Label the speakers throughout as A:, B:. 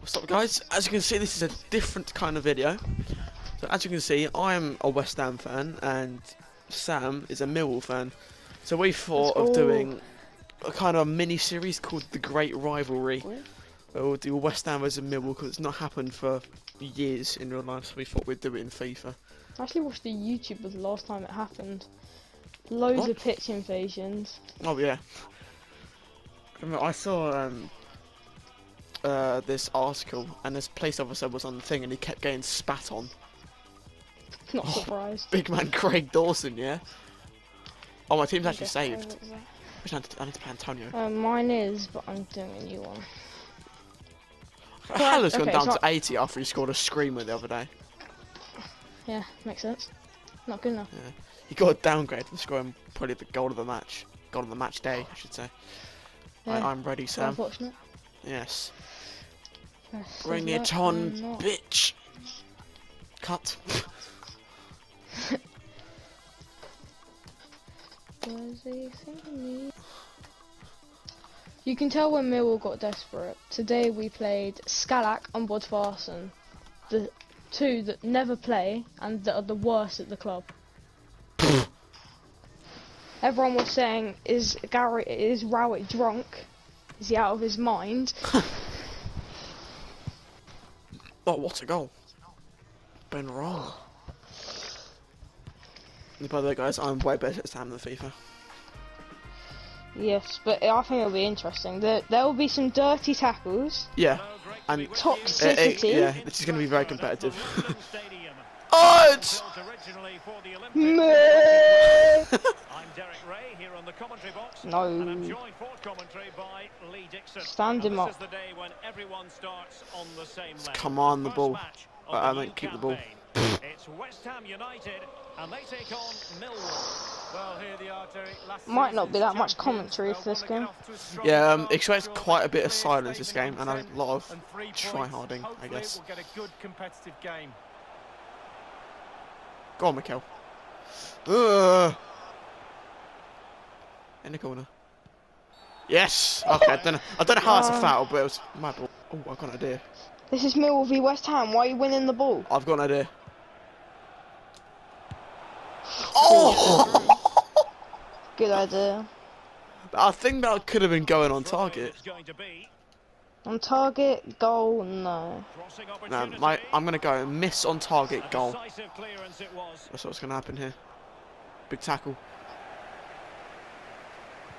A: what's up guys? As you can see this is a different kind of video. So as you can see I'm a West Ham fan and Sam is a Millwall fan. So we thought of doing a kind of mini series called The Great Rivalry. Where we'll do West Ham versus Millwall because it's not happened for years in real life so we thought we'd do it in FIFA.
B: I actually watched the YouTube of the last time it happened. Loads
A: What?
B: of pitch invasions.
A: Oh yeah. I I saw um, uh, this article and this police officer was on the thing and he kept getting spat on.
B: Not
A: Oh.
B: surprised.
A: Big man Craig Dawson, yeah? Oh, my team's actually saved. Which I need to, I need to play Antonio.
B: Uh, mine is, but I'm doing a new one.
A: Haller's gone down
B: so-
A: to 80 after he scored a screamer the other day.
B: Yeah, makes sense. Not good enough. Yeah.
A: He got a downgrade for scoring probably the goal of the match. Goal of the match day, I should say.
B: Yeah,
A: I, I'm ready, Sam.
B: unfortunate.
A: Yes. Bring it on, bitch. Cut.
B: Where's he thinking me? You can tell when Millwall got desperate. Today we played Skalak and Bodvarsson, the two that never play and that are the worst at the club. Everyone was saying, "Is Gary is Rowett drunk? Is he out of his mind?"
A: Oh, what a goal. Ben wrong. By the way, guys, I'm way better at Sam than FIFA.
B: yes, but I think it'll be interesting. There there will be some dirty tackles,
A: Yeah. And
B: toxicity.
A: Eh, eh, yeah, this is going to be very competitive. oh, it's...
B: Meh.
C: I'm Derek Ray here on the commentary box.
B: No.
C: And I'm joined for commentary by Lee Dixon.
B: Stand him up.
C: Is the day everyone starts on the same level.
A: come on, the ball.
C: match of
A: Uh,
C: the
A: I
C: new
A: meant keep the ball.
C: it's West Ham United and they take on Millwall. Well, here they are, Terry. Last
B: Might not be that much commentary
C: Well,
B: for this game.
C: off to a strong
A: Yeah, um, expect quite a bit of silence this game, and a lot of
C: and three
A: try-harding I guess.
C: We'll get a good competitive game.
A: Go on, Mikel. Ugh. In the corner. Yes. Okay. I don't know. I don't know how it's a foul, oh. but it was my ball. Oh, I've got an idea.
B: This is Millwall v West Ham. Why are you winning the ball?
A: I've got an idea. Oh!
B: Good idea.
A: I think that could have been going on target.
C: Going to
B: On target, goal, no.
A: No, my, I'm gonna go miss on target goal.
C: decisive clearance it was.
A: That's what's gonna happen here. Big tackle.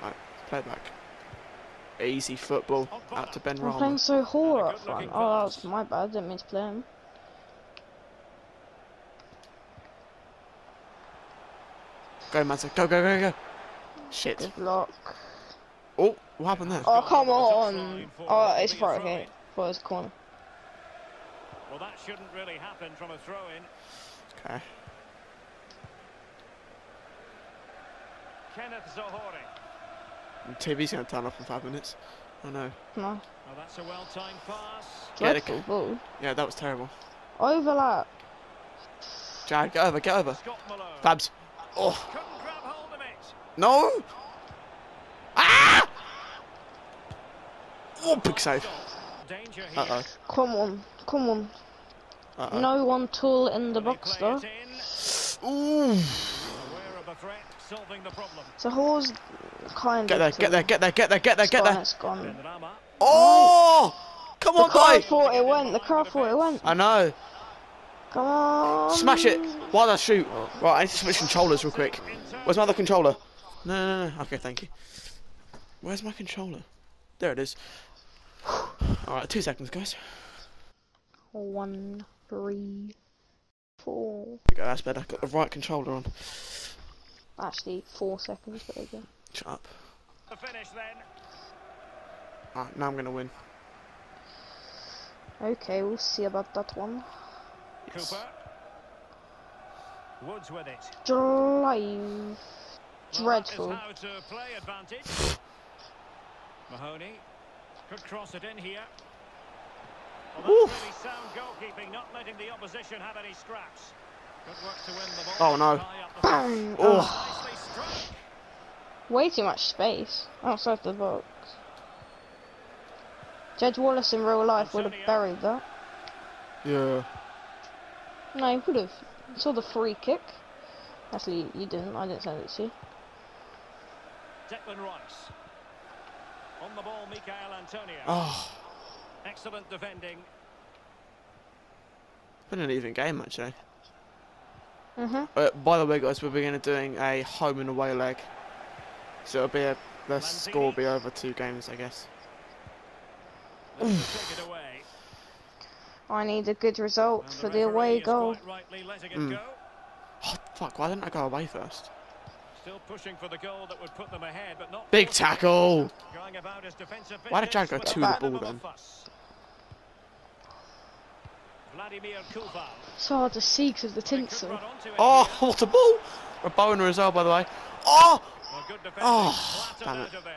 A: Right, play it back. Easy football out to Ben
B: I'm playing so hard up front. Oh, that was my bad. Didn't mean to play him.
A: Go, Mazza. Go, go, go, go. Shit.
B: Good block.
A: Oh, what happened there?
B: Oh, come on. Oh, it's
C: the
B: far
C: throw-in.
B: okay. For his corner.
C: Well, that shouldn't really happen from a throw-in.
A: Okay.
C: Kenneth Zohore.
A: TV's gonna turn off in five minutes. I know.
B: No.
C: Well, that's a well-timed pass.
A: Get it.
B: Dreadful ball.
A: Yeah, that was terrible.
B: Overlap.
A: Jarrod, get over, get over. Fabs. Oh,
C: Couldn't hold of it.
A: no! Ah! Oh, big save.
C: Danger.
A: Uh-oh.
B: Come on. Come on.
A: Uh-oh.
B: No one tool in the box though.
A: Ooh.
C: Aware of the threat, solving the problem.
B: So Hall's kind
A: Get
B: of.
A: there, get there, get there, get there, get there, get there.
B: It's gone.
C: Benrahma.
A: Oh! Come
B: The
A: on,
B: crowd
A: guy!
B: thought it went. The crowd thought it went.
A: I know.
B: Come on.
A: Smash it. Why did I shoot? Right, I need to switch controllers real quick. Where's my other controller? No, no, no. Okay, thank you. Where's my controller? There it is. Alright, two seconds, guys.
B: One, three, four.
A: There we go, that's better. I got the right controller on.
B: Actually, four seconds. But there you go.
A: Shut up.
C: The finish then.
A: Alright, now I'm gonna win.
B: Okay, we'll see about that one.
A: Yes.
C: Cooper. Woods with it.
B: Drive.
C: Well,
B: Dreadful.
C: That is how to play advantage. Mahoney could cross it in here. Well, that's really sound goalkeeping, not letting the opposition have any scraps. Good work to win the ball.
A: Oh, no.
C: High up the
B: Bang!
A: Oh.
B: Oh, way too much space outside the box. Jed Wallace in real life would have buried that.
A: Yeah.
B: No, he would have. Saw the free kick. Actually, you didn't. I didn't send it to you.
C: Declan Rice. On the ball, Michail Antonio.
A: Oh,
C: Excellent defending.
A: been an even game actually.
B: Mhm.
A: Uh, by the way, guys, we're beginning to doing a home and away leg, so it'll be a the score will be over two games, I guess.
C: Looking to take it away.
B: I need a good result
C: And
B: for
C: the
B: the away goal.
C: rightly
A: Mm.
C: go.
A: Oh, fuck! Why didn't I go away first?
C: Still pushing for the goal that would put them ahead, but not
A: Big tackle.
C: Going about his defensive
A: Why did Jack go to the ball then?
C: Of fuss. Vladimir
B: hard to see because of the tinsel.
C: run onto it
A: Oh, what a ball! A boner as well, by the way. Oh!
C: Well.
A: Oh,
C: Flattered
A: damn
C: out
A: it.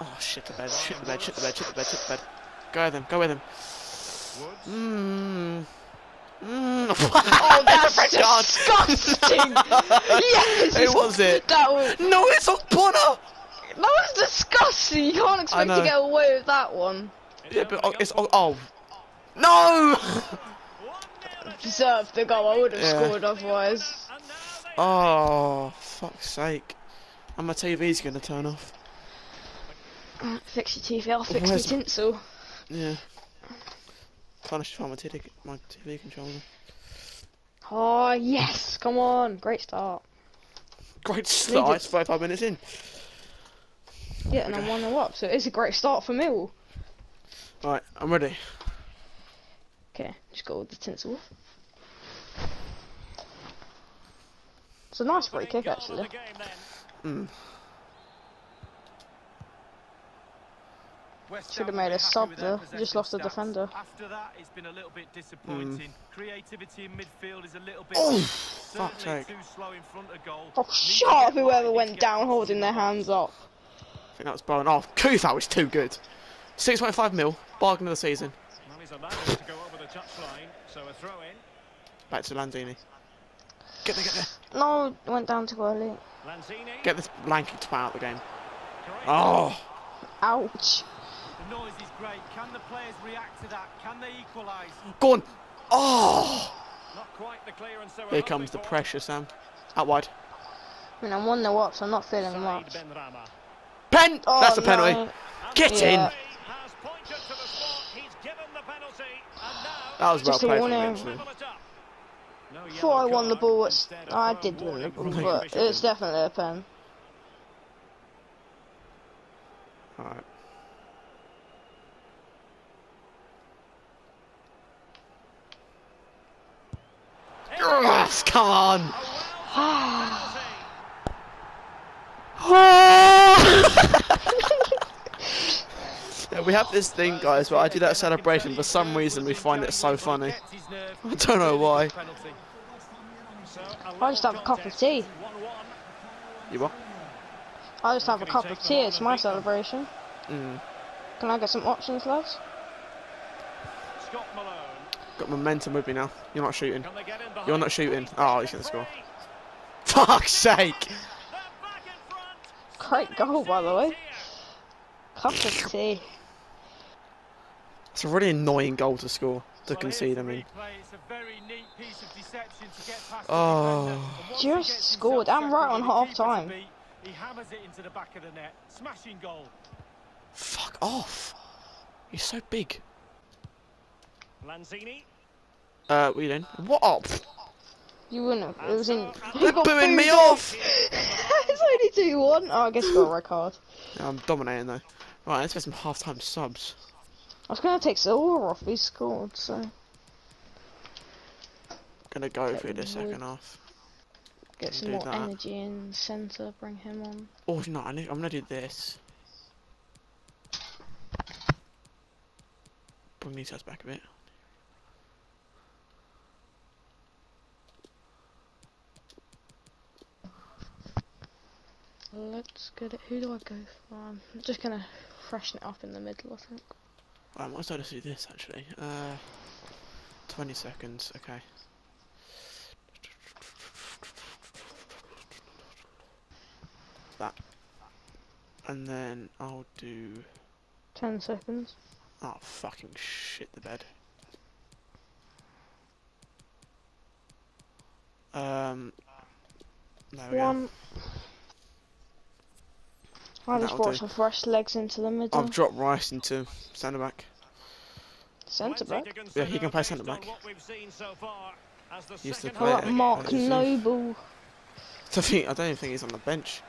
A: Oh, shit the bed, shit the bed, shit the bed, shit the bed, shit the bed. Go with him, go with him. Mmm. Mmm.
B: Oh, that's oh
A: Red card.
B: disgusting! yes!
A: Who was it?
B: That was,
A: No, it's on Bonner!
B: That was disgusting! You can't expect to get away with that one.
A: Yeah, but oh, it's oh, oh. No!
C: 1-0
B: Deserved the goal, I would have
A: Yeah.
B: scored otherwise.
C: And now they
A: Oh, fuck's sake. And my TV's gonna turn off.
B: Fix your TV, I'll fix
A: Where's-
B: my tinsel.
A: Yeah. To find my TV, my TV controller.
B: Oh, yes! Come on, great start.
A: Great start, it's 35 minutes in.
B: Yeah, and I'm 1 0 up, so it's a great start for Mill.
A: Right, I'm ready.
B: Okay, just go with the tinsel. It's a nice free kick, actually.
C: the game then.
A: Mm.
B: Should have made a sub there. Just lost a defender.
D: After that, it's been a little bit disappointing. Creativity in midfield is a little bit.
A: Oh,
D: certainly
A: fuck's sake.
D: too slow in front of goal.
B: Oh, shut up, whoever went
D: need to get
B: down holding their
D: in the box.
B: hands up.
A: I think that was Bowen. Oh, Coufal is too good. 6.5 mil, bargain of the season.
C: Well, he's allowed us to go over the touchline, so a throw in.
A: Back to Lanzini. Get there, get there.
B: No, went down too early.
C: Lanzini.
A: Get this lanky twat out of the game. Oh,
B: Ouch.
D: The noise is great. Can the players react to that? Can they equalise?
A: go on. Oh,
C: Not quite the clearance they were
A: here comes the pressure, Sam. Out wide.
B: I mean, I'm 1 0 up, so I'm not feeling
C: Saeed
B: much.
A: Pen!
B: Oh,
A: That's a penalty.
B: no.
A: Get
C: the
B: in.
C: referee Has pointed to the spot. He's given the penalty. And now
A: That was well
B: Just
A: played from
B: warning.
A: Vincent.
C: level it up. No
B: Thought I won the ball. It's, I did win the ball, but it's definitely a pen.
A: Alright. Yes, come on! Oh! Yeah, we have this thing, guys, where I do that celebration. For some reason, we find it so funny. I don't know why.
B: I just have a cup of tea.
A: You what?
B: I just have a cup of tea. It's my celebration.
A: Mm.
B: Can I get some options, lads?
A: Got momentum with me now. You're not shooting.
C: Can they get in behind?
A: You're not shooting. Oh, he's gonna score.
C: Three.
A: Fuck's sake!
C: They're back in front.
B: Great goal, by the way. Cup of tea.
A: It's a really annoying goal to score, to
D: Well,
A: concede, I mean.
D: replay. It's a very neat piece of deception to get past
A: Oh.
D: the defender. And once he
B: Just scored, and
D: settled
B: right on half time.
D: He hammers it into the back of the net. Smashing goal.
A: Fuck off! You're so big.
C: Lanzini.
A: Uh, we then. What up?
B: You wouldn't have. It was in.
A: They're booing me off!
B: it's only 2 1. Oh, I guess you got a red card.
A: I'm dominating though. Right, let's get some half-time subs.
B: I was going to take Silver off, he scored, so.
A: I'm Gonna go
B: Okay,
A: through the second half.
B: Get some more
A: that.
B: energy in centre, bring him on.
A: Oh no, I need, I'm gonna do this. Bring these guys back a bit.
B: Let's get it. Who do I go for? I'm just going to freshen it up in the middle, I think.
A: I might as well just do this actually. Uh, 20 seconds, okay. That. and then I'll do.
B: Ten seconds.
A: Oh fucking shit! The bed. Um. There we go.
B: One. I just
A: That'll
B: brought
A: do.
B: some fresh legs into the middle.
A: I've dropped Rice into centre back.
B: Centre back.
A: Yeah, he can play centre back. Used to play
B: about
A: it.
B: Mark
A: As you see.
B: Noble,
A: I think I don't even think he's on the bench.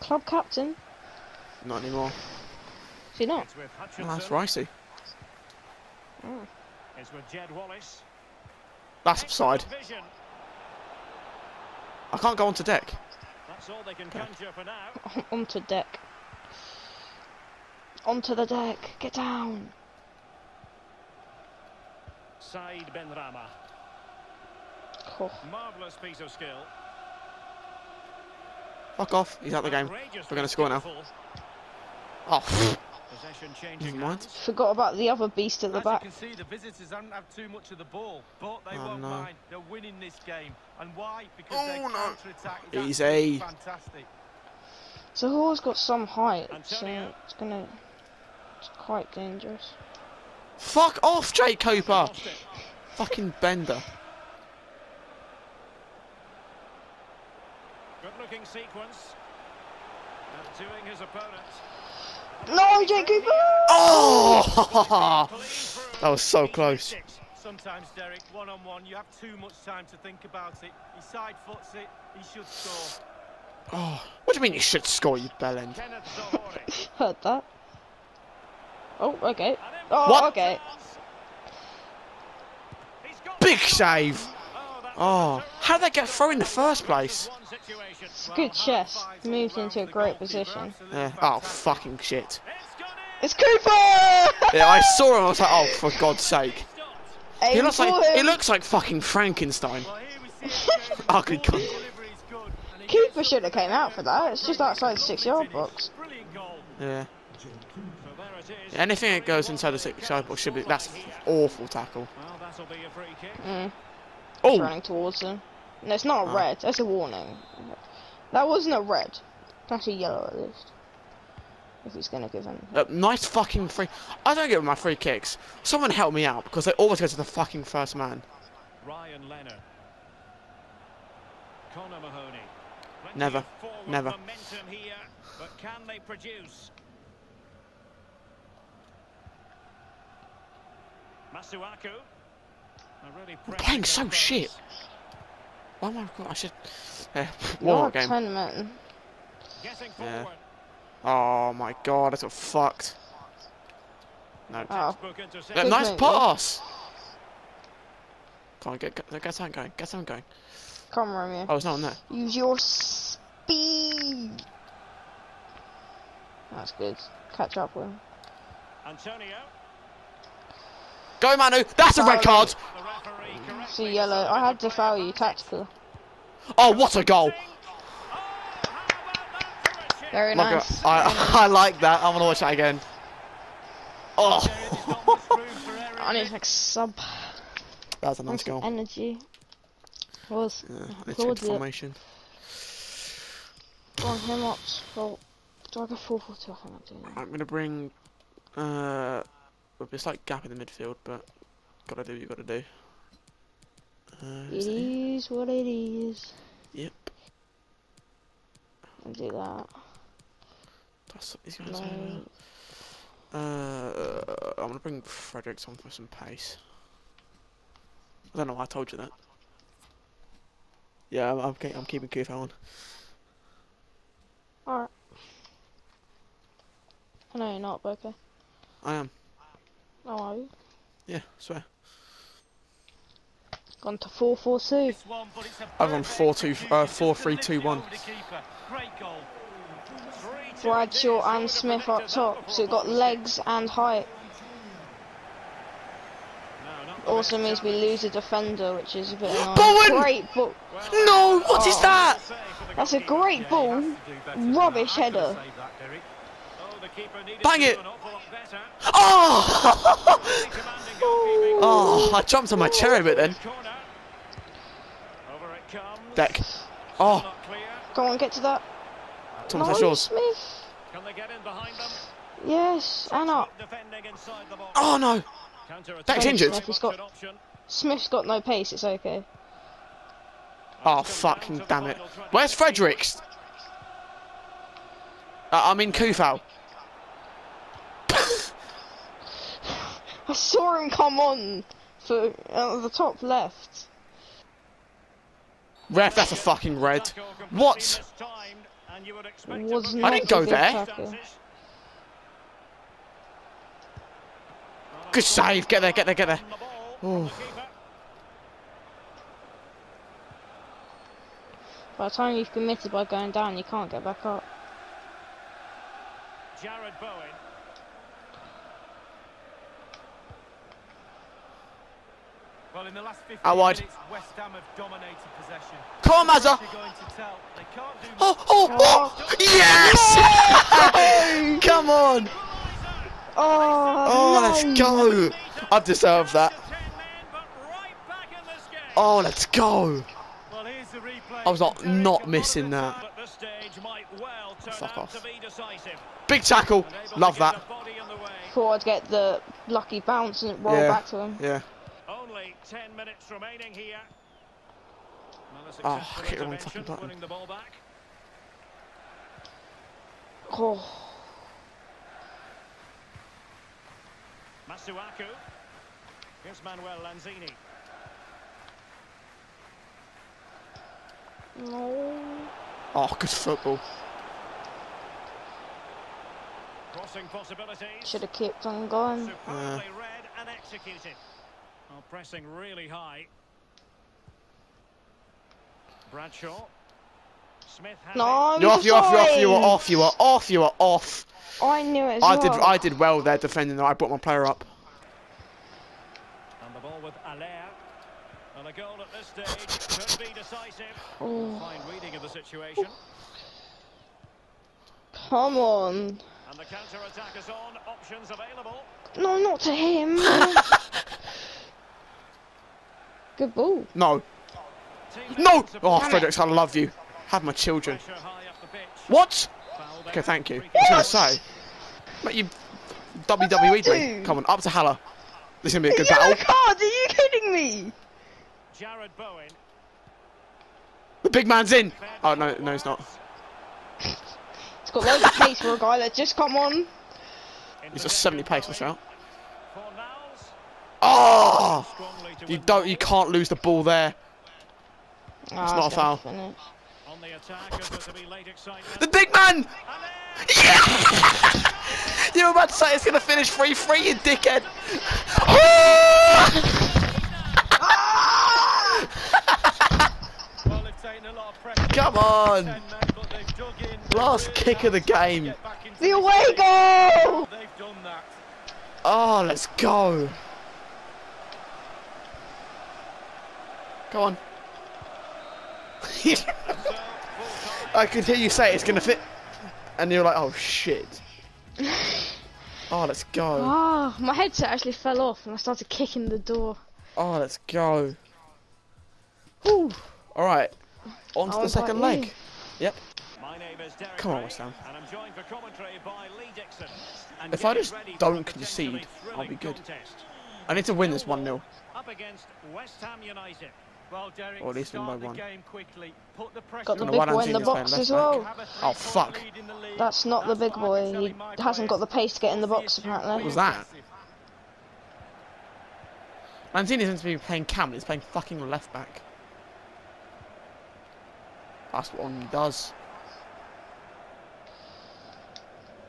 B: club captain?
A: Not anymore.
B: Is he not?
C: It's
A: Oh, that's Ricey.
B: Oh.
C: It's with Jed Wallace.
A: That's upside. I can't go onto deck.
C: That's all they can conjure for now.
B: Onto deck. Onto the deck. Get down.
C: Said Benrahma.
B: Oh,
C: Marvellous piece of skill.
A: Fuck off. He's out of the game. We're gonna score now.
C: skillful.
A: Oh, pfft.
C: Possession changing
A: mind.
C: hands.
B: forgot about the other beast at the
D: As
B: back.
D: you can see, the visitors haven't had too much of the ball, but they
A: Oh,
D: won't
A: no.
D: mind. They're winning this game. And why? Because
A: Oh,
D: their
A: no.
D: counter-attack is
A: Easy.
D: fantastic.
B: So Hall's got some height, so
C: uh,
B: it's gonna. It's quite dangerous.
A: Fuck off, Jake Cooper. Fucking bender.
C: Good looking sequence. And doing his opponent.
B: No, Jake Cooper!
A: Oh! That was so close.
D: Sometimes, Derek, one-on-one, you have too much time to think about it. He side foots it, he should score.
A: Oh, what do you mean he should score, you bellend?
C: Kenneth Zohore.
B: Heard that. Oh, okay. Oh,
A: What?
B: okay.
A: Big
C: it.
A: save.
C: Oh, that was
A: Oh,
C: a
A: how did they get through in the first place?
C: One situation.
B: It's a good chest. Moved into a great position.
A: Yeah. Oh, fucking shit.
C: It's got it.
B: It's Cooper!
A: Yeah, I saw him. I was like, oh, for God's sake.
C: Stopped.
A: He looks
B: for
A: like he looks like fucking Frankenstein.
D: Well, here we see it again.
A: Ugly cunt.
D: good, and
B: Cooper should have came out for that. It's just outside the six-yard box.
A: Yeah.
C: So there it is.
A: Anything that goes inside the six yard box should be. That's awful tackle.
C: Well, that'll be a free kick.
B: Mm,
A: Oh,
B: running towards him. No, it's not a
A: Oh.
B: red. That's a warning. That wasn't a red. That's a yellow at least. If he's gonna give him.
A: uh, nice fucking free. I don't get my free kicks. Someone help me out because they always go to the fucking first man.
C: Ryan Leonard. Connor Mahoney. Plenty
A: Never.
C: of
A: Never.
C: Momentum here, but can they produce? Masuaku. Are really
A: playing
C: pressing
A: so shit.
C: Opponents.
A: Why am I? I should. Yeah,
B: You're
A: one more game.
B: ten men.
A: Yeah. Oh my god, I oh got fucked. No.
B: Oh.
C: Textbook
A: Yeah, nice pass. Come on, get get, get something going. Get something going.
B: Come on, Romeo.
A: Oh, there's no one there.
B: Use your speed. That's good. Catch up with him.
C: Antonio.
A: Go, Manu. That's a red card.
C: The referee correctly
B: See yellow. I had to foul you tactical.
A: Oh, what a goal.
B: Very
A: a,
B: nice.
A: I I like that. I'm gonna watch that again. Oh,
B: I need like sub
A: that was a nice goal.
B: energy. Was
A: Yeah, I need to
B: Towards
A: change
B: it.
A: formation.
B: on him up. Well, do I go four four two? I think I do. now.
A: I'm gonna bring. Uh, well, it's like gap in the midfield, but gotta do what you gotta do. Uh,
B: It
A: is
B: what it is.
A: Yep.
B: I'll do that.
A: That's, what he's gonna say
B: No.
A: Uh, I'm gonna bring Fredericks on for some pace. I don't know why I told you that. Yeah, I'm, I'm, I'm keeping Coufal on.
B: Alright. I know you're not, but okay.
A: I am.
B: How are you?
A: Yeah, swear.
B: Gone to four four two.
A: I've gone 4-2, uh, 4-3-2-1.
D: Great goal.
B: Bradshaw and Smith up top, so we've got legs and height. Also means we lose a defender, which is a bit annoying.
A: Bowen!
B: Great ball.
A: No, what is
B: Oh.
A: that?
B: That's a great ball. Rubbish header.
A: Bang it! Oh! oh, I jumped on my chair a bit then. Deck. Oh,
B: Go on, get to that.
A: Thomas, that's yours.
B: Smith.
C: Can they get in behind them?
B: Yes, and up.
C: Defending inside the box.
A: Oh no!
C: Counter-attack.
A: Beck's
B: Sorry,
A: injured.
B: Smith, he's got- Smith's got no pace. It's okay.
A: Oh
C: It's come down
A: fucking damn it! Where's. Fredericks? Uh, I'm in Coufal.
B: I saw him come on for uh, the top left.
A: Ref, that's a fucking red. What?
C: mistimed, and you would expect it
B: Was
C: from
B: not
A: didn't go there.
B: tackle.
A: Good save. Get there. Get there. Get there.
C: On the ball
A: Ooh.
C: from the keeper.
B: By the time you've committed by going down, you can't get back up.
C: Jarrod Bowen.
D: Well, in the last 15
A: Out wide.
D: minutes, West Ham have dominated possession.
A: Come on, Mazza.
D: You're going to tell they can't do
A: Oh, oh, oh! Yes! Come on!
B: Oh,
A: Oh,
B: no.
A: let's go! I've deserved that.
C: Ten men, but right back in this game.
A: Oh, let's go!
D: Well, here's the replay.
A: I was not not missing that.
D: time-
C: At this stage might well turn
A: Fuck off.
C: to be decisive.
A: Big tackle. Love that.
C: body in the way.
B: Thought I'd get the lucky bounce and roll
A: Yeah.
B: back to him.
A: Yeah.
C: Only 10 minutes remaining here. Another
A: Oh,
C: successful
A: hit the wrong fucking button.
C: winning the ball back.
B: Oh,
C: Masuaku. Here's Manuel Lanzini.
B: no.
A: Oh, good football.
C: Crossing possibilities.
B: Should have kept on going.
C: Superbly read and executed. Well, pressing really high. Bradshaw. Smith has
B: No,
C: it.
A: You're off. You're off. You're off. You are off. You are off. You are off.
B: Oh, I knew it as
A: I
B: well.
A: did. I did well there defending. Though I brought my player up.
C: And the ball with Allaire. And a goal at this stage could be decisive.
B: Oh,
C: Fine reading of the situation.
B: come on.
C: And the counter-attack is on. Options available.
B: No, not to him. Good ball.
A: No. No. Oh, Fredericks, I love you. Have my children.
C: Pressure high up the pitch.
A: What? Okay, thank you.
C: Free
A: I was gonna say. Mate, you WWE
B: do?
A: me. Come on, up to Haller. This is gonna be a good
B: Yellow
A: battle.
B: card, are you kidding me?
C: Jarrod Bowen.
A: The big man's in. Oh no, no, he's not.
B: It's got loads of pace for a guy that just come on.
A: He's a 70 pace, watch out.
C: For Niles.
A: Oh!
C: Strongly to
A: You don't. You can't lose the ball there.
B: Ah,
A: not a foul.
B: finish.
C: On the attack, is there to be late excitement?
A: The big man. Yeah! you were about to say it's gonna finish 3-3, you dickhead.
D: Well, they've taken a lot of pressure.
A: Come on.
D: 10 men, but they've dug in.
A: Last kick of the game.
D: get back into
B: The away goal!
D: They've done that.
A: Oh, let's go. Go on.
C: So, full time.
A: I could hear you say it's gonna fit, and you're like, oh shit. Oh, let's go.
B: Ah, my headset actually fell off and I started kicking the door.
A: Oh, let's go. Whew. All right, on to
B: Oh,
A: the second leg.
B: you?
C: My name is Derek
A: Come on,
C: Ray,
A: West Ham.
C: And I'm joined for commentary by Lee Dixon. And
A: If I just don't concede, I'll be good.
C: contest.
A: I need to win this 1-0.
C: Up against West Ham United.
D: Well, Derek,
A: Or at least win by
D: the
A: one.
D: game quickly. The
B: Got the big boy in the box as well.
D: Have a
A: Oh,
D: three-goal
A: fuck.
D: lead in.
B: That's not the big boy. He hasn't got the pace to get in the box
D: See if you
B: apparently.
D: What
A: was that?
D: aggressive.
A: Lanzini seems to be playing cam. He's playing fucking left back. That's what he does.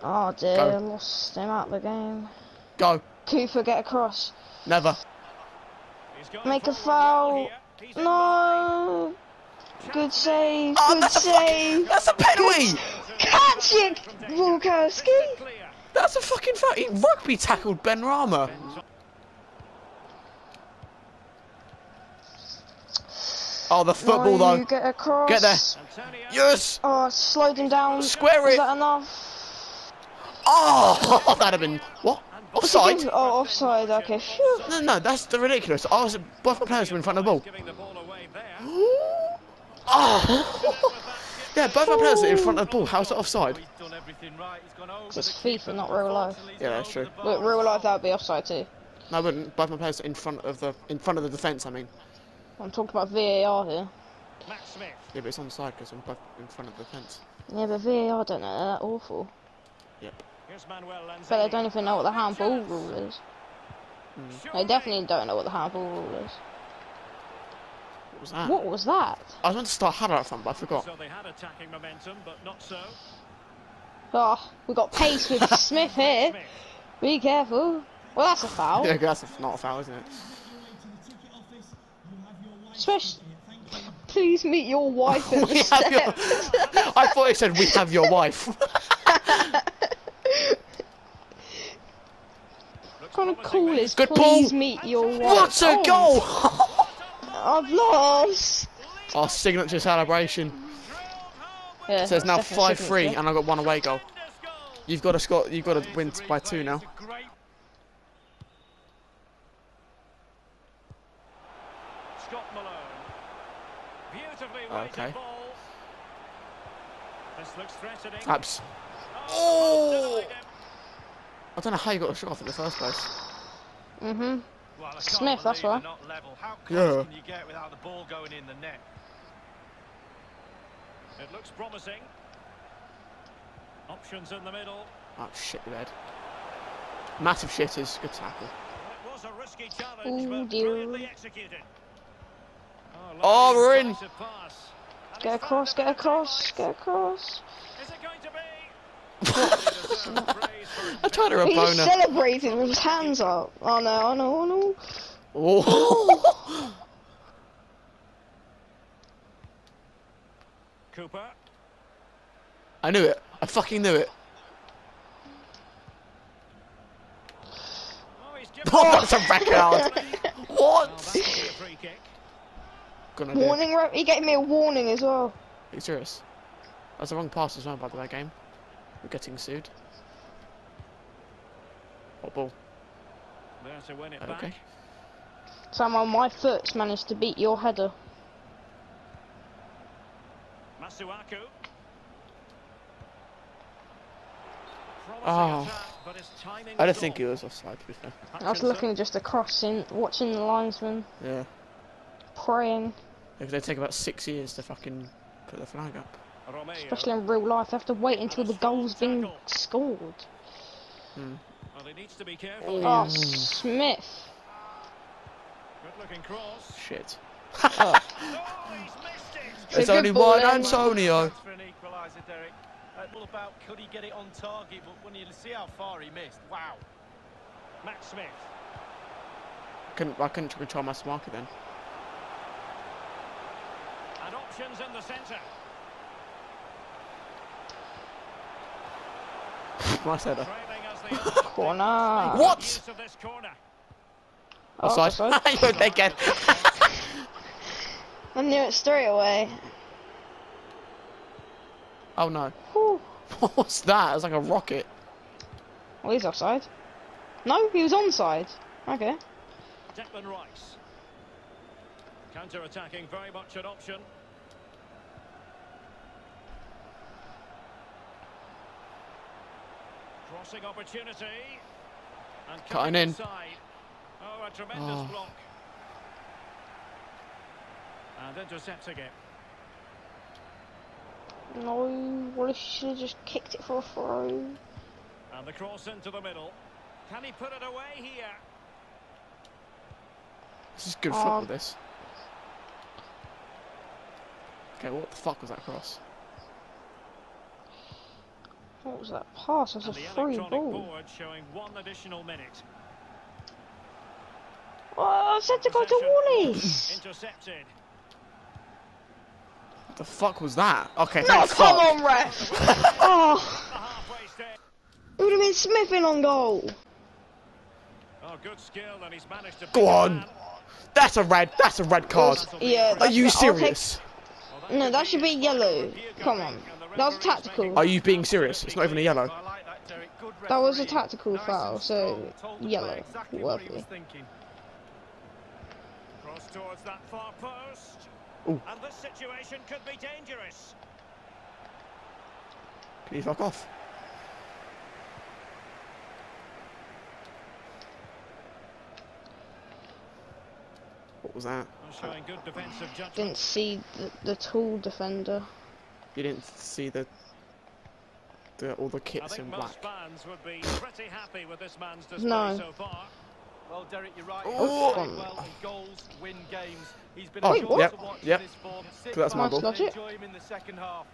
B: Oh dear,
A: Go.
B: lost him out the game.
A: Go.
B: Cooper get across.
A: Never.
B: Make a
C: forward well
B: foul.
C: Here. He's in behind.
B: No! Good save,
A: Oh,
B: good
A: that's a
B: save!
A: That's a penalty.
B: Catch it,
C: Bialkowski!
A: That's a fucking. Fu- he rugby tackled Benrahma. Oh, the football
B: no,
A: though.
B: get across.
A: Get there. Yes.
B: Oh, slowed him down.
A: Square
B: Is
A: it.
B: that enough?
A: Oh, that'd have been what? Offside?
B: Oh, offside, okay. Phew.
A: No, no, that's the ridiculous. I was both my players were in front of the ball.
C: Giving the ball away there.
A: Oh, Yeah, both my players are in front of the ball. How's it offside?
D: He's done everything right. He's gone over
B: It's
D: the
B: FIFA, not real life.
A: Yeah, that's true.
B: But real life that would be offside too.
A: No, I wouldn't. Both my players are in front of the in front of the defence. I mean,
B: I'm talking about VAR here.
C: Matt Smith.
A: yeah, but it's onside because I'm both in front of the defence.
B: Yeah, but VAR don't know that awful.
A: Yep.
C: Here's Manuel Lanzini.
B: But they don't even know what the handball rule is. Hmm. They
C: Surely.
B: definitely don't know what the handball rule is.
A: What was that?
B: What was that?
A: I was meant to start harder up front, but I forgot.
C: So they had attacking momentum, but not so.
B: Oh, we got pace with Smith here.
C: Smith.
B: Be careful. Well, that's a foul.
A: Yeah, that's not a foul, isn't it?
B: Swish. Please meet your wife at the
A: We have your- I thought it said we have your wife.
C: Looks
B: kind of
C: promising
B: cool
A: Good
B: please
A: ball.
B: meet your wife.
A: What a
B: Oh,
A: goal!
B: I've lost.
A: Our signature celebration.
B: Yeah,
A: So it's now five three,
B: signature.
A: and I've got one away goal. You've got to score. You've got to win by two now.
D: It's a great
C: Scott Malone. Beautifully
A: Oh,
C: weighted
A: okay.
C: ball. This looks threatening.
A: Abs.
C: Oh! oh! Denied him.
A: I don't know how you got a shot off in the first place.
B: Mhm.
D: Well,
B: Smith, that's
D: believe
B: why.
D: they're Not level. How
A: Yeah.
D: can you get without the ball going in the net?
C: It looks promising. Options in the middle.
A: Oh shit, red. Massive shitters. Good tackle.
C: It was a risky challenge,
B: Ooh,
C: but
B: dear.
C: brilliantly executed. Oh,
A: Oh, we're in.
C: decisive pass. And
B: Get across, get
C: it with the
B: across, get across.
C: Is it going to be? He deserves praise for
A: I tried to
B: He's
A: Rabona.
B: celebrating with his hands up. Oh no, oh no, oh no.
A: Oh.
C: Cooper.
A: I knew it. I fucking knew it.
C: Oh, he's given
A: Oh, that's a backyard.
C: Well, that
A: What?
C: could be a free kick.
A: Gonna do.
B: Warning. He gave me a warning as well.
A: Are you serious? That's the wrong pass as well, by the way, game. We're getting sued. What ball?
C: There to win it
A: Okay.
C: back.
B: Somehow my foot's managed to beat your header.
C: Masuaku.
A: Oh.
C: attack, but his timing
A: I don't think
C: off.
A: he was offside, to be fair.
B: I was looking just across in, watching the linesman,
A: Yeah.
B: praying.
A: Because they take about six years to fucking put the flag up.
C: Romeo.
B: Especially in real life, they have to wait until the goal's been scored.
C: Well, he needs to be careful.
B: Oh,
C: here.
B: Smith.
C: Good looking cross.
A: Shit.
C: Oh, he's.
B: It's
A: There's only one. Antonio.
D: Chance for an equaliser, Derek. Uh, all about could he get it on target, but when you see how far he missed, wow.
C: Matt Smith.
A: Couldn't, I couldn't control my marker then.
C: And options in the centre.
A: Nice header.
C: Trailing as they are.
B: Corner.
A: What?
C: Use of this corner.
B: Oh,
A: Offside.
B: offside.
A: You're naked.
B: I knew it straight away.
A: Oh no.
B: Whew.
A: What's that? It's like a rocket.
B: Well, he's offside. No, he was onside. Okay.
C: Declan Rice. Counter-attacking, very much an option. Crossing opportunity. And
A: Cutting in.
C: inside. Oh, a tremendous
A: Oh.
C: block. And intercepting it.
B: No, Wallace should have just kicked it for a throw.
C: And the cross into the middle. Can he put it away here?
A: This is good
B: Oh.
A: football, um. this. Okay, what the fuck was that cross?
B: What was that pass? That's
C: And
B: a free ball.
C: board showing one additional minute.
B: Oh, I said to go to
C: Possession.
B: Wallace.
C: Intercepted.
A: What the fuck was that? Okay,
B: no,
A: thank
B: come
A: fuck.
B: on, ref. oh,
C: halfway stage.
B: it would have been Smith in on goal.
C: Oh, good skill, and he's managed to.
A: Go on. That's a red. That's a red card.
B: Yeah,
A: Are you
B: I'll take-
A: serious?
B: No, that should be yellow. Come on.
C: And the
B: That was
C: referee's
B: tactical.
A: Are you being serious? It's not even a yellow.
D: That, Derek. Good
B: That was a tactical foul, so
D: strong. Told the
B: yellow.
D: player Exactly what he
B: Lovely.
D: was thinking.
C: Cross towards that far post.
A: Ooh.
C: And this situation could be dangerous.
A: Can you fuck off? What was that?
C: Showing good defensive judgment.
B: Didn't see the, the tall defender.
A: You didn't see the, the all the
C: I
A: kits
C: think
A: in
C: most
A: black.
C: fans would be pretty happy with this man's display
B: No.
C: so far.
D: Well, Derek, you're right.
A: Oh.
D: He's played well, and goals win games. He's been
A: Oh,
D: a joy
A: yep,
D: to watch
A: yep.
D: this form. Sit
A: that's my ball.
B: Logic.
D: Enjoy him in the second half.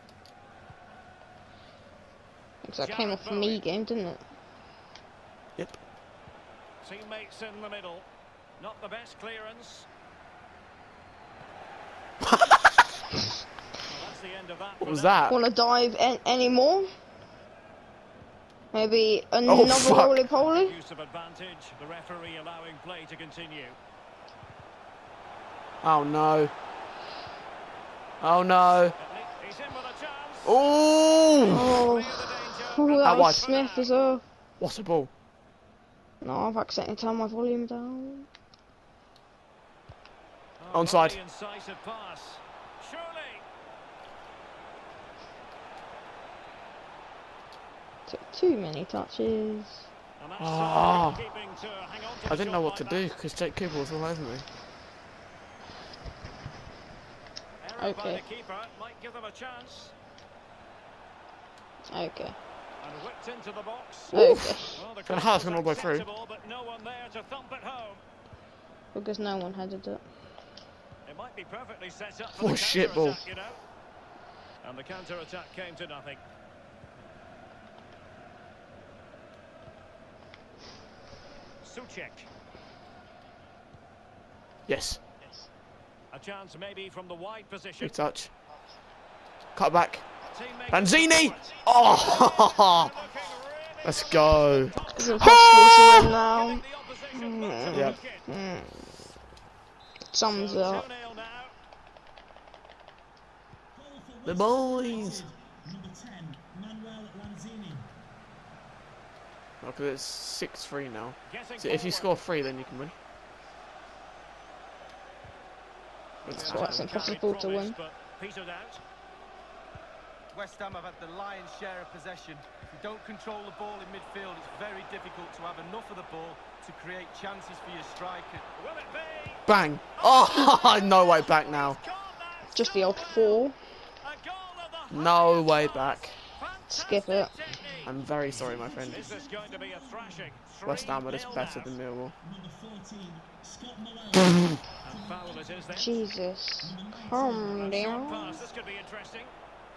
B: Because that came off a me game, didn't it?
A: Yep.
C: Teammates in the middle. Not the best clearance. well, that's the end of that.
A: What was that?
B: Want to dive an any more? Maybe
A: Oh,
B: another
A: fuck.
B: roly poly?
C: Use of advantage. The referee allowing play to continue.
A: Oh no. Oh no.
C: He's in with a chance.
A: Oh!
C: Clear.
B: Oh, that was. Smith as well.
A: What a ball.
B: No, I've accidentally turned my volume down.
C: Oh,
A: Onside.
B: Took too many touches.
A: Ah.
C: keeping to hang on to
A: I didn't know
C: shot
A: what to do because Jake Cooper was all over me.
C: Error by
B: Okay.
C: the keeper might give them a chance.
B: Okay.
C: And whipped into the box.
B: Okay.
C: Well, the
A: Then
C: cross
A: gone all the way through.
C: acceptable, But no one there to thump it home.
B: Because no one headed it.
C: It might be perfectly set up for
A: Oh,
C: the
A: shit ball.
C: counter-attack, you know. And the counter-attack came to nothing. Souček.
A: Yes.
C: A chance maybe from the wide position.
A: Big touch. Cut back.
C: Teammate
A: Lanzini! Oh! Let's go.
B: It's impossible to now.
C: giving the opposition lots of
A: Yep.
C: wicket.
B: Mm. Sums up.
C: 2-0 now.
A: The boys.
E: Number 10, Manuel Lanzini.
A: Look, it's 6 3 now. So if you score 3, then you can win. It's
B: So that's
C: Carried
B: impossible to win.
C: but petered out.
D: West Ham have had the lion's share of possession. If you don't control the ball in midfield, it's very difficult to have enough of the ball to create chances for your striker.
C: Will it be?
A: Bang! Oh, no way back now.
B: Just the old four.
C: A goal of the
A: No way back.
B: Skip it.
C: Fantastic technique.
A: I'm very sorry, my friend.
C: Is this going to be a thrashing?
A: West Ham are just better than Millwall.
E: 14, Scott Malone.
C: And foul it is then.
B: Jesus. Calm
C: A short
B: down.
C: pass. This could be interesting.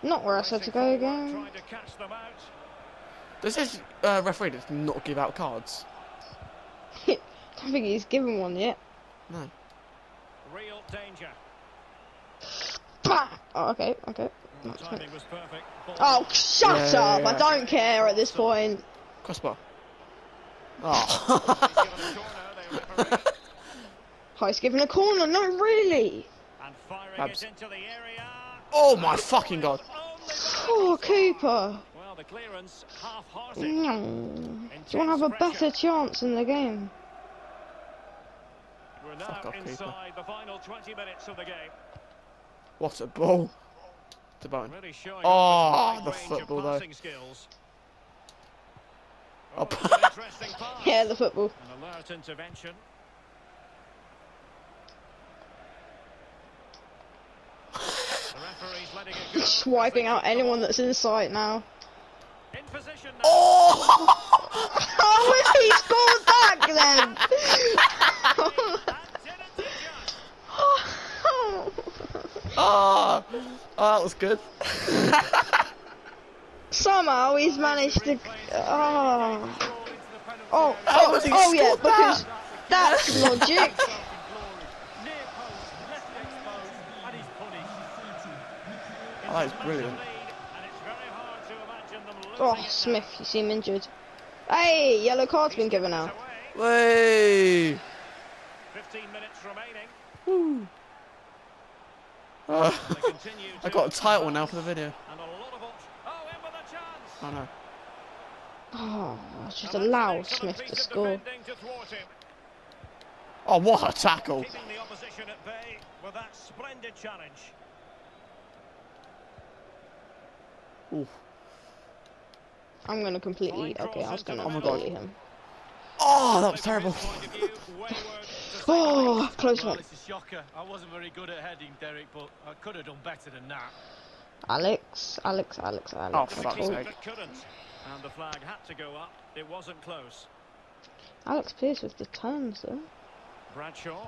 B: Not where I said to go again.
C: forward, Trying to catch them out.
A: Does this uh, referee does not give out cards?
B: I don't think he's given one yet.
A: No.
C: Real danger.
B: Bah! Oh, okay, okay.
C: The
B: That's it.
C: timing was perfect. Ball
B: Oh, shut
A: Yeah, yeah,
B: up!
A: yeah.
B: I don't care at this point.
A: Crossbar.
C: Ah.
A: Oh.
C: given a corner, they referee.
B: Oh, he's given a corner. No, really.
A: Abs-
C: it into the area.
A: oh my fucking god.
C: Only the-
B: Oh, Cooper.
C: Well, the clearance half-hearted.
B: No. Do you want to have a better chance in the game?
C: We're now
A: Fuck off, keeper.
C: inside the final 20 minutes of the game.
A: What a ball. To Bowen.
C: Really
A: Oh, the
C: wide
A: football, though.
C: skills.
A: Oh,
C: Oh, it's an interesting pass.
B: Yeah, the football.
C: An alert intervention. The it go.
B: Just out anyone that's in sight now.
C: In position now.
A: Oh!
B: How has he scored back then?
C: And did it just.
A: Oh, oh, that was good.
B: Somehow he's managed to. Oh, oh, oh, oh yeah,
A: scored
B: because that's logic.
D: Himself in glory. Near post, left exposed, and he's punished.
A: Oh, that is brilliant.
C: Lead, and it's very hard to imagine them losing
B: Oh. Smith, you seem injured. Hey, yellow card's been given out.
A: Way.
C: 15 minutes remaining.
A: Woo. Uh, I
C: to
A: got a title now for the video.
C: And a lot of options. Oh, in with a chance.
A: Oh no.
B: Oh, just
C: And that's an
B: allow Smith to score.
C: defending to thwart him.
A: Oh, what a tackle.
C: Keeping the opposition at bay with that splendid challenge.
A: Ooh.
B: I'm gonna completely. Okay, I was gonna
A: Oh my God.
B: bully him.
A: Oh, that was terrible.
B: Oh, close
D: Well,
B: one.
D: it's a shocker. I wasn't very good at heading, Derek, but I could have done better than that.
B: Alex, Alex, Alex, Alex.
A: Oh, fuck's
B: Oh,
A: sake.
C: Couldn't. And the flag had to go up. It wasn't close.
B: Alex Pearce with the turns though.
C: Bradshaw.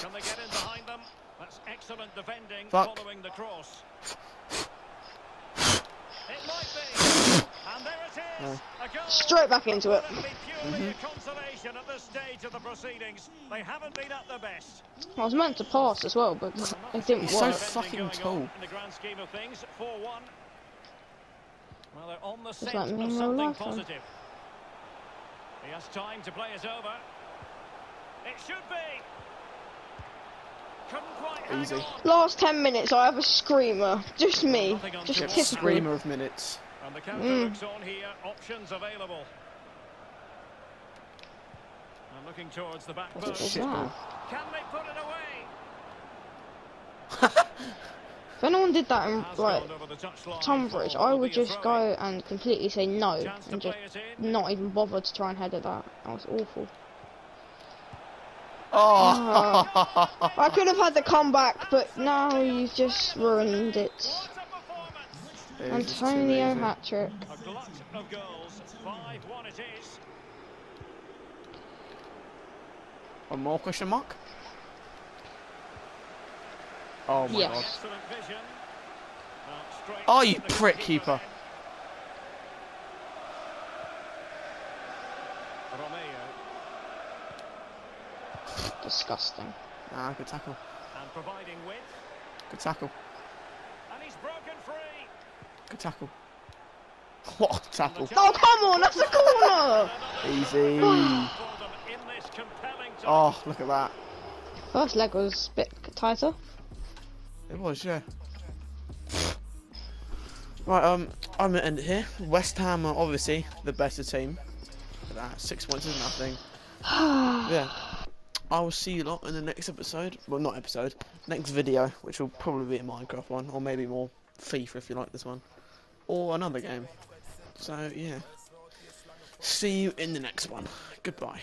C: Can they get in behind them? That's excellent defending
A: Fuck.
C: following the cross. It might be. And there it is.
A: No.
C: A goal.
B: Straight back into it.
C: Will it be purely a consolation at this stage of the proceedings? They haven't been at their best.
B: I was meant to pass as well, but it didn't
A: He's so fucking
C: Defending
A: tall.
C: In the grand scheme of things, 4-1. Well, they're on the
B: It's
C: scent
B: like
C: of something
B: life, huh?
C: positive. He has time to play it over. It should be. Couldn't quite hang
A: Easy.
B: Last 10 minutes, I have a screamer. Just me. Just
C: towards
A: Get
B: typical.
A: screamer of minutes.
C: And the counter
B: Mm.
C: looks on here. Options available. And looking towards the back
B: What was
C: post.
A: Shit.
C: Can they put it away?
B: If anyone did that in like
C: gone over
B: Tunbridge, I would just go and completely say no and just
C: play it in.
B: not even bother to try and head at that. That was awful.
A: Oh,
B: I could have had the comeback, but now you've just ruined it. Antonio
A: easy.
B: hat trick.
C: A glut of goals. 5-1 it is.
A: One more question mark? Oh my
B: Yes.
A: god.
C: Excellent vision.
A: Oh, you
C: the
A: prick keeper.
C: Romeo.
B: Disgusting.
A: Ah, good tackle.
C: And providing width.
A: Good tackle.
C: And he's broken free.
A: Good tackle. What a tackle.
B: Oh, come on, that's a corner!
A: Easy.
C: For them in this compelling time.
A: Oh, look at that.
B: First leg was a bit tighter.
A: It was, yeah. Right, um, I'm gonna end it here. West Ham are obviously the better team. Look at that, six points is nothing. yeah. I will see you lot in the next episode. Well, not episode. Next video, which will probably be a Minecraft one, or maybe more FIFA if you like this one, or another game. So yeah. See you in the next one. Goodbye.